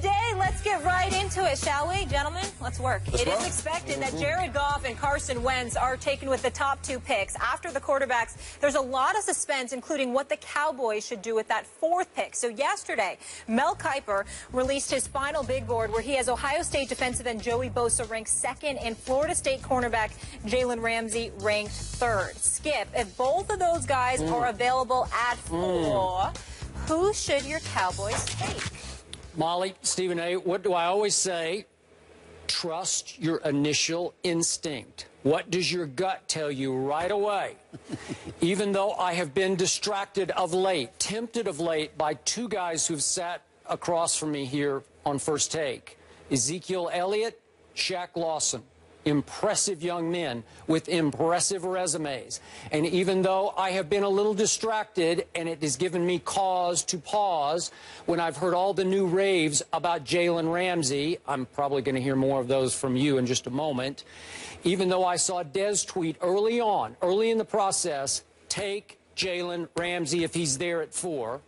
today. Let's get right into it, shall we, gentlemen? Let's work. Let's it is roll. expected that mm-hmm. Jared Goff and Carson Wentz are taken with the top two picks. After the quarterbacks, there's a lot of suspense, including what the Cowboys should do with that fourth pick. So yesterday, Mel Kiper released his final big board where he has Ohio State defensive end Joey Bosa ranked second and Florida State cornerback Jalen Ramsey ranked third. Skip, if both of those guys mm. are available at mm. four, who should your Cowboys take? Molly, Stephen A., what do I always say? Trust your initial instinct. What does your gut tell you right away? Even though I have been distracted of late, tempted of late by two guys who've sat across from me here on first take Ezekiel Elliott, Shaq Lawson. Impressive young men with impressive resumes. And even though I have been a little distracted and it has given me cause to pause when I've heard all the new raves about Jalen Ramsey, I'm probably going to hear more of those from you in just a moment. Even though I saw Des tweet early on, early in the process, take Jalen Ramsey if he's there at four.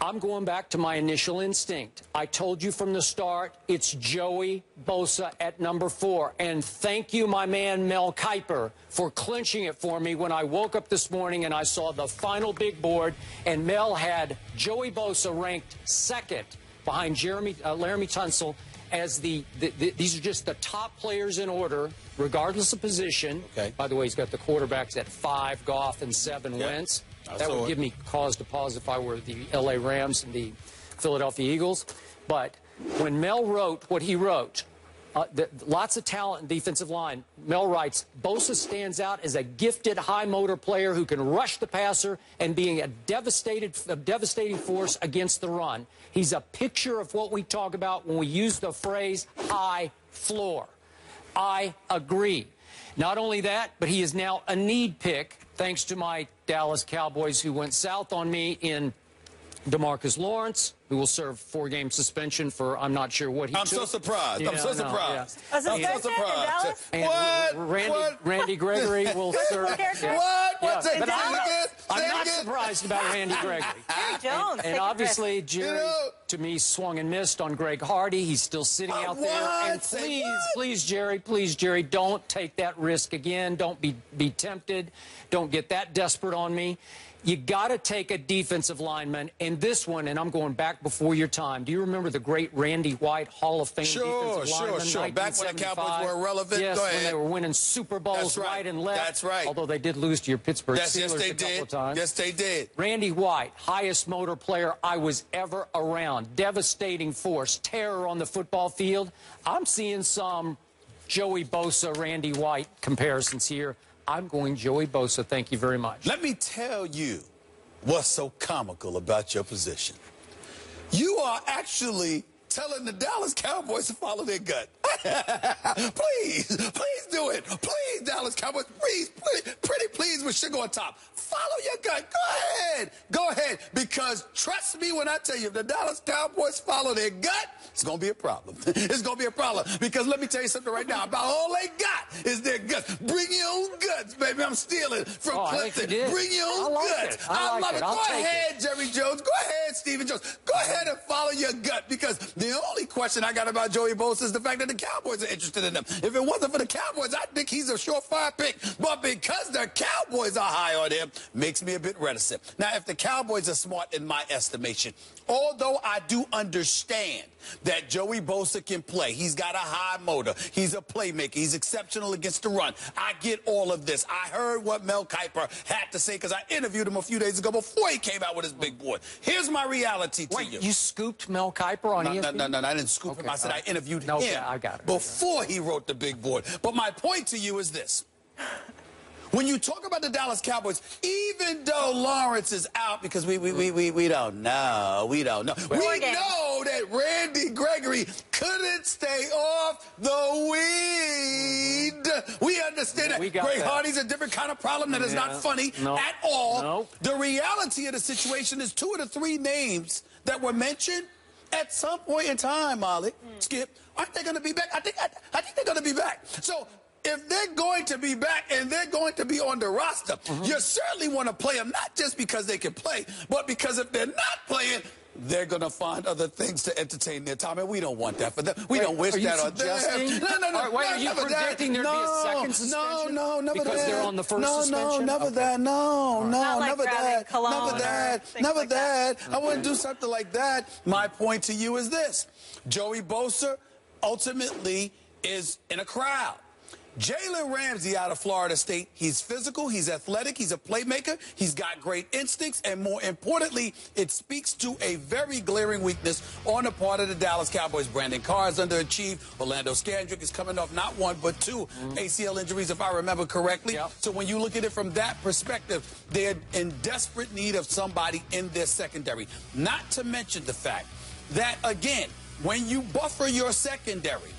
I'm going back to my initial instinct. I told you from the start, it's Joey Bosa at number four. And thank you, my man Mel Kiper, for clinching it for me when I woke up this morning and I saw the final big board. And Mel had Joey Bosa ranked second behind Jeremy, uh, Laremy Tunsil as the, the, the, these are just the top players in order, regardless of position. Okay. By the way, he's got the quarterbacks at five, Goff, and seven Yeah. Wentz. That would give me cause to pause if I were the LA Rams and the Philadelphia Eagles. But when Mel wrote what he wrote, uh, the, lots of talent in defensive line. Mel writes, Bosa stands out as a gifted high motor player who can rush the passer and being a devastated, a devastating force against the run. He's a picture of what we talk about when we use the phrase high floor. I agree. Not only that, but he is now a need pick thanks to my Dallas Cowboys who went south on me in DeMarcus Lawrence, who will serve four-game suspension for I'm not sure what he I'm so surprised. Yeah, I'm so I know, surprised. I'm so surprised. Dallas? And What? Randy, What? Randy Gregory will serve. Yeah. What? Yeah, What's it? but I'm it not. I'm Say not surprised about Randy Gregory. Jerry Jones. And take a obviously, risk. Jerry, know- to me, swung and missed on Greg Hardy. He's still sitting Uh, out there. And please, please, Jerry, please, Jerry, don't take that risk again. Don't be, be tempted. Don't get that desperate on me. You got to take a defensive lineman. And this one, and I'm going back before your time. Do you remember the great Randy White Hall of Fame Sure, defensive sure, lineman? sure. Back when the Cowboys were irrelevant? Yes, when they were winning Super Bowls That's right. and left. That's right. Although they did lose to your Pittsburgh Yes, Steelers yes, they a couple did. of times. Yes, they did. Randy White, highest motor player I was ever around. Devastating force, terror on the football field. I'm seeing some Joey Bosa, Randy White comparisons here. I'm going Joey Bosa. Thank you very much. Let me tell you what's so comical about your position. You are actually telling the Dallas Cowboys to follow their gut. please, please do it. Please, Dallas Cowboys, please, pretty, pretty please with sugar on top. Follow your gut. Go ahead. Go ahead. Because trust me when I tell you, if the Dallas Cowboys follow their gut, it's going to be a problem. it's going to be a problem. Because let me tell you something right now. About all they got is their guts. Bring your own guts, baby. I'm stealing from Oh, Clinton. you. Bring your own I like guts. it. I like love it. it. Go ahead, Jerry Jones. Go ahead, Stephen Jones. Go ahead and follow your gut because the only question I got about Joey Bosa is the fact that the Cowboys are interested in him. If it wasn't for the Cowboys, I think he's a surefire pick. But because the Cowboys are high on him, makes me a bit reticent. Now, if the Cowboys are smart in my estimation, although I do understand that Joey Bosa can play, he's got a high motor, he's a playmaker, he's exceptional against the run. I get all of this. I heard what Mel Kiper had to say because I interviewed him a few days ago before he came out with his big boy. Here's my reality to Wait, you. you scooped Mel Kiper on No, no, ESPN? no, no, no, I didn't scoop him. I said all I interviewed No, him okay, I got it. before he wrote the big board. But my point to you is this. When you talk about the Dallas Cowboys, even though Lawrence is out, because we we, we, we, we don't know, we don't know. We know that Randy Gregory couldn't stay off the weed. We understand that. we got Greg that. Hardy's a different kind of problem that is Yeah. not funny No. at all. No. The reality of the situation is two of the three names that were mentioned at some point in time, Molly, hmm. Skip, aren't they going to be back? I think I, I think they're going to be back. So if they're going to be back and they're going to be on the roster, mm-hmm. you certainly want to play them not just because they can play, but because if they're not playing, they're going to find other things to entertain their time, and we don't want that for them. We don't wish that on suggesting- them. No, no, no. Are- wait, no, are you predicting that. there'd be a no, second suspension? No, no, never Because that. they're on the first no, suspension? No, never Okay. that. No, no, Not like never grabbing that. cologne never that. Never like that. that. I wouldn't do something like that. My point to you is this: Joey Bosa ultimately is in a crowd. Jalen Ramsey out of Florida State, he's physical, he's athletic, he's a playmaker, he's got great instincts, and more importantly, it speaks to a very glaring weakness on the part of the Dallas Cowboys. Brandon Carr is underachieved. Orlando Scandrick is coming off not one, but 2 mm-hmm. ACL injuries, if I remember correctly. Yep. So when you look at it from that perspective, they're in desperate need of somebody in their secondary. Not to mention the fact that, again, when you buffer your secondary,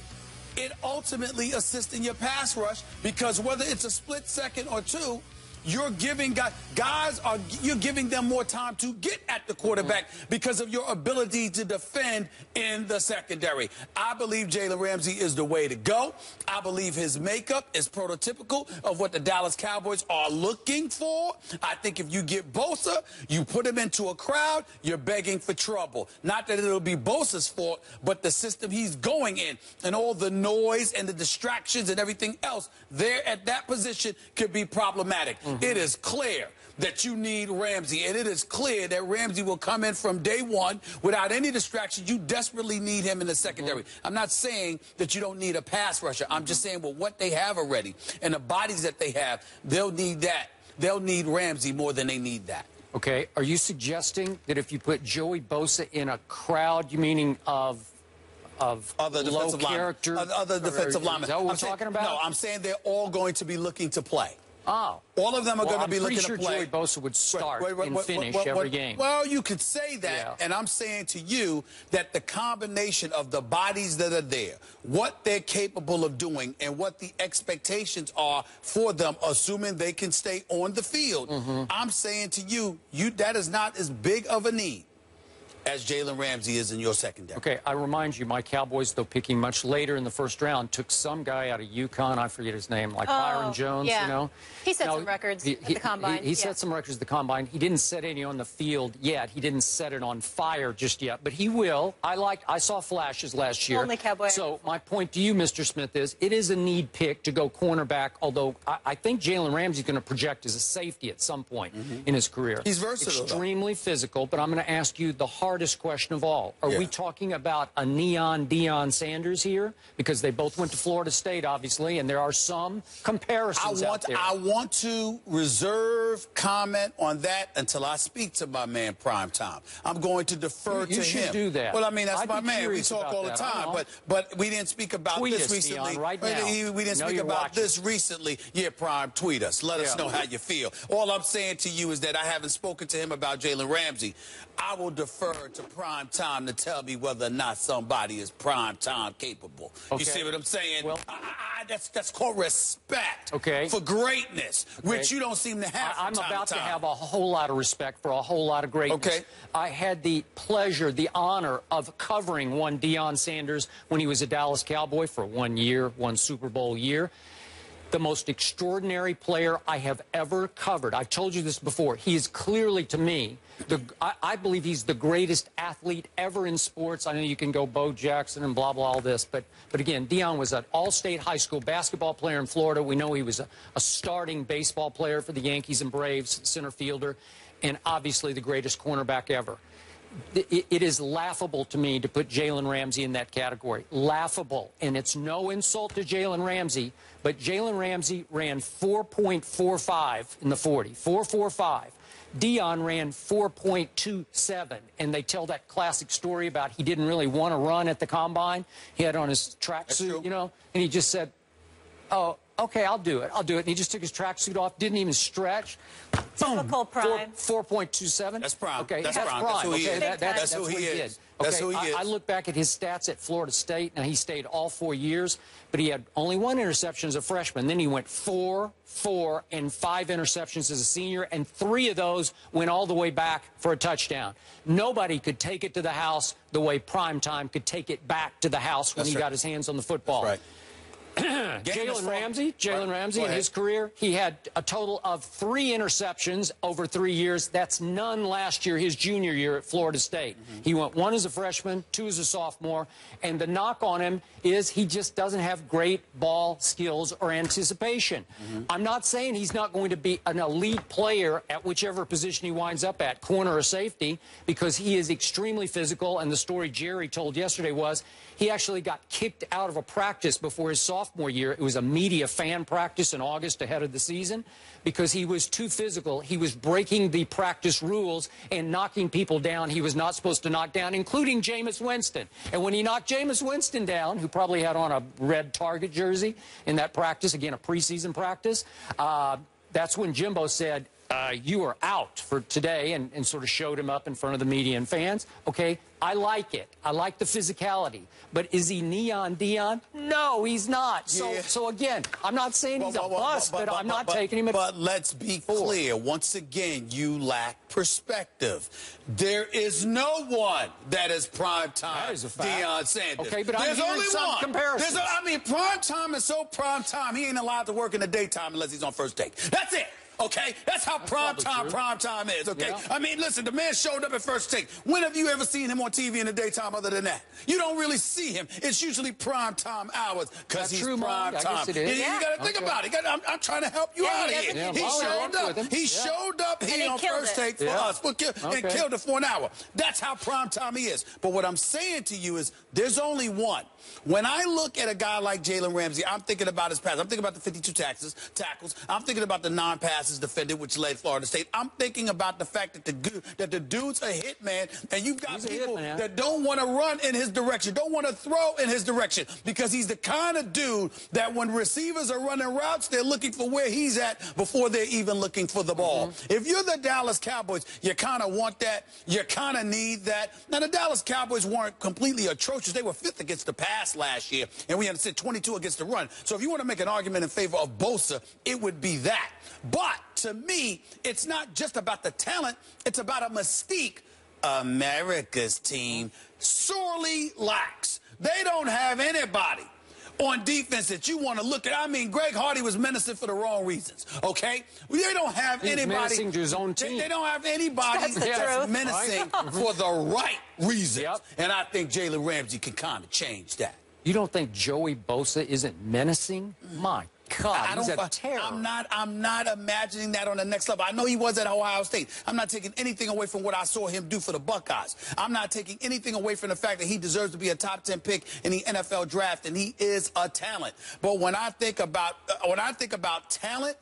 it ultimately assists in your pass rush because whether it's a split second or two, you're giving guys, guys are you're giving them more time to get at the quarterback mm. because of your ability to defend in the secondary. I believe Jalen Ramsey is the way to go. I believe his makeup is prototypical of what the Dallas Cowboys are looking for. I think if you get Bosa, you put him into a crowd, you're begging for trouble. Not that it'll be Bosa's fault, but the system he's going in and all the noise and the distractions and everything else there at that position could be problematic. Mm. Mm-hmm. It is clear that you need Ramsey, and it is clear that Ramsey will come in from day one without any distractions. You desperately need him in the secondary. Mm-hmm. I'm not saying that you don't need a pass rusher. I'm just saying, well, what they have already and the bodies that they have, they'll need that. They'll need Ramsey more than they need that. Okay, are you suggesting that if you put Joey Bosa in a crowd, you meaning of of Other low defensive linemen. character? Other, other defensive is linemen. that what we're I'm saying- talking about? No, I'm saying they're all going to be looking to play. Oh. All of them are Well, going to be looking sure to play. Joey Bosa would start Wait, wait, and wait, finish wait, wait, every game. Well, you could say that, Yeah. and I'm saying to you that the combination of the bodies that are there, what they're capable of doing, and what the expectations are for them, assuming they can stay on the field, Mm-hmm. I'm saying to you, you that is not as big of a need as Jalen Ramsey is in your secondary. Okay, I remind you, my Cowboys, though picking much later in the first round, took some guy out of UConn. I forget his name, like oh, Byron Jones. Oh, yeah. You know, He set some records at the combine, He, he yeah. set some records at the combine. He didn't set any on the field yet. He didn't set it on fire just yet, but he will. I liked. I saw flashes last year. Only Cowboy. So my point to you, Mr. Smith, is it is a need pick to go cornerback. Although I, I think Jalen Ramsey's going to project as a safety at some point mm-hmm. in his career. He's versatile, though. Extremely physical. But I'm going to ask you the hardest question of all. Are we talking about a neon Deion Sanders here? Because they both went to Florida State, obviously, and there are some I comparisons out there. I want to reserve comment on that until I speak to my man Prime Time. I'm going to defer You- you to should him. do that. Well, I mean that's I'd my man. We talk all the that. I time, but but we didn't speak about Tweet this recently. Deion, right We- now. We, didn't speak about watching. this recently. Yeah, Prime, tweet us. Let us know how you feel. All I'm saying to you is that I haven't spoken to him about Jalen Ramsey. I will defer to Prime Time to tell me whether or not somebody is Prime Time capable. Okay. You see what I'm saying? Well- I, I, that's that's called respect. Okay. For greatness, which you don't seem to have. I, time about to, time. have a whole lot of respect for a whole lot of greatness. Okay. I had the pleasure, the honor of covering one Deion Sanders when he was a Dallas Cowboy for one year, one Super Bowl year. The most extraordinary player I have ever covered. I've told you this before. He is clearly, to me, the, I, I believe he's the greatest athlete ever in sports. I know you can go Bo Jackson and blah, blah, all this. But, but again, Deion was an all-state high school basketball player in Florida. We know he was a, a starting baseball player for the Yankees and Braves, center fielder, and obviously the greatest cornerback ever. It, it is laughable to me to put Jalen Ramsey in that category. Laughable. And it's no insult to Jalen Ramsey, but Jalen Ramsey ran 4.45 in the 40. 4.45. Deion ran 4.27, and they tell that classic story about he didn't really want to run at the combine. He had on his tracksuit, you know, and he just said, "Oh, okay, I'll do it. I'll do it." And he just took his tracksuit off, didn't even stretch. Boom. Typical Prime. Four point two seven. That's Prime. Okay, That's that's, Prime. Prime. That's who he okay, is. that- that- That's who what he did. is. That's Okay, who he I, is. I look back at his stats at Florida State, and he stayed all four years, but he had only one interception as a freshman. Then he went four, four, and five interceptions as a senior, and three of those went all the way back for a touchdown. Nobody could take it to the house the way Prime Time could take it back to the house when That's he right. got his hands on the football. Right. Jalen Ramsey, Jalen Ramsey in his career, he had a total of three interceptions over three years. That's none last year, his junior year at Florida State. Mm-hmm. He went one as a freshman, two as a sophomore, and the knock on him is he just doesn't have great ball skills or anticipation. Mm-hmm. I'm not saying he's not going to be an elite player at whichever position he winds up at, corner or safety, because he is extremely physical. And the story Jerry told yesterday was he actually got kicked out of a practice before his sophomore year. It was a media fan practice in August ahead of the season because he was too physical. He was breaking the practice rules and knocking people down he was not supposed to knock down, including Jameis Winston. And when he knocked Jameis Winston down, who probably had on a red Target jersey in that practice, again, a preseason practice, uh, that's when Jimbo said, uh, you are out for today and, and sort of showed him up in front of the media and fans. Okay, I like it. I like the physicality. But is he Neon Deion? No, he's not. So, Yeah. so again, I'm not saying he's a But- but- bust, but, I'm not taking him at But let's be clear. Once again, you lack perspective. There is no one that is prime time That is a fact. Deion Sanders. Okay, but I'm There's only some one. comparisons. A, I mean, prime time is so prime time. He ain't allowed to work in the daytime unless he's on first take. That's it. Okay, that's how prime probably time true. prime time is. Okay, Yeah. I mean, listen, the man showed up at first take. When have you ever seen him on TV in the daytime other than that? You don't really see him. It's usually prime time hours because he's true, Mom? prime I guess time. it is. You, got to think Okay. about it. Gotta- I'm, I'm trying to help you Yeah, out he of here. Yeah, he showed up. He Yeah. showed up here he on killed first it. take for Yeah. us. For, ki- And killed it for an hour. That's how prime time he is. But what I'm saying to you is there's only one. When I look at a guy like Jalen Ramsey, I'm thinking about his pass. I'm thinking about the 52 taxes, tackles. I'm thinking about the non-passes defended, which led Florida State. I'm thinking about the fact that the that the dude's a hit man, and you've got He's people that don't want to run in his direction, don't want to throw in his direction, because he's the kind of dude that when receivers are running routes, they're looking for where he's at before they're even looking for the ball. Mm-hmm. If you're the Dallas Cowboys, you kind of want that. You kind of need that. Now, the Dallas Cowboys weren't completely atrocious. They were fifth against the pass last year, and we had to sit 22 against the run. So if you want to make an argument in favor of Bosa, it would be that. But to me, it's not just about the talent, it's about a mystique America's team sorely lacks. They don't have anybody on defense that you want to look at. I mean, Greg Hardy was menacing for the wrong reasons, okay? They don't have He's anybody. menacing to his own They- team. They, don't have anybody That's the that's truth. menacing for the right reasons. Yep. And I think Jalen Ramsey can kind of change that. You don't think Joey Bosa isn't menacing? My God, I he's don't. a terror. I'm not. I'm not imagining that on the next level. I know he was at Ohio State. I'm not taking anything away from what I saw him do for the Buckeyes. I'm not taking anything away from the fact that he deserves to be a top ten pick in the NFL draft, and he is a talent. But when I think about uh, when I think about talent,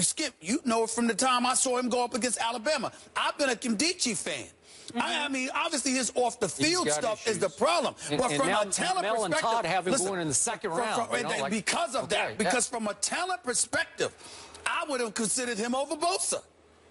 Skip, you know from the time I saw him go up against Alabama, I've been a Nkemdiche fan. I, I mean, obviously his off the field stuff is the problem. And- but and from now- a talent Mel and perspective, Todd have him listen, going in the second from- round, from- you know, like- because of Okay, that, yeah. because from a talent perspective, I would have considered him over Bosa.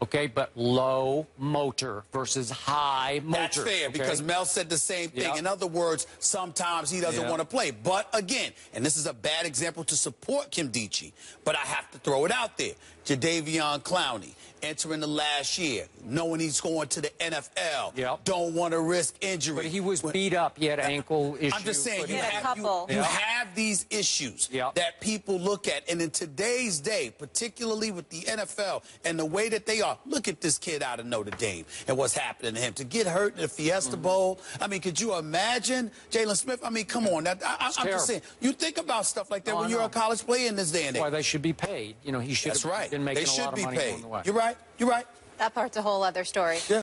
Okay, but low motor versus high motor. That's fair okay? because Mel said the same thing. Yeah. In other words, sometimes he doesn't Yeah. want to play. But again, and this is a bad example to support Nkemdiche, but I have to throw it out there. Jadeveon Clowney entering the last year, knowing he's going to the NFL. Yep. Don't want to risk injury. But he was When- beat up. He had ankle issues. I'm just saying, you had have, you, couple. you Yeah. have these issues Yeah. that people look at. And in today's day, particularly with the NFL and the way that they are, look at this kid out of Notre Dame and what's happening to him. To get hurt in the Fiesta Mm-hmm. Bowl, I mean, could you imagine Jaylon Smith? I mean, come on. That, I, I, I'm terrible. just saying, you think about stuff like that No, when I you're a college player in this day and That's why they should be paid. You know, he should That's right. Been making they a should lot of be money paid. along the way. You're right. You're right. That part's a whole other story. Yeah.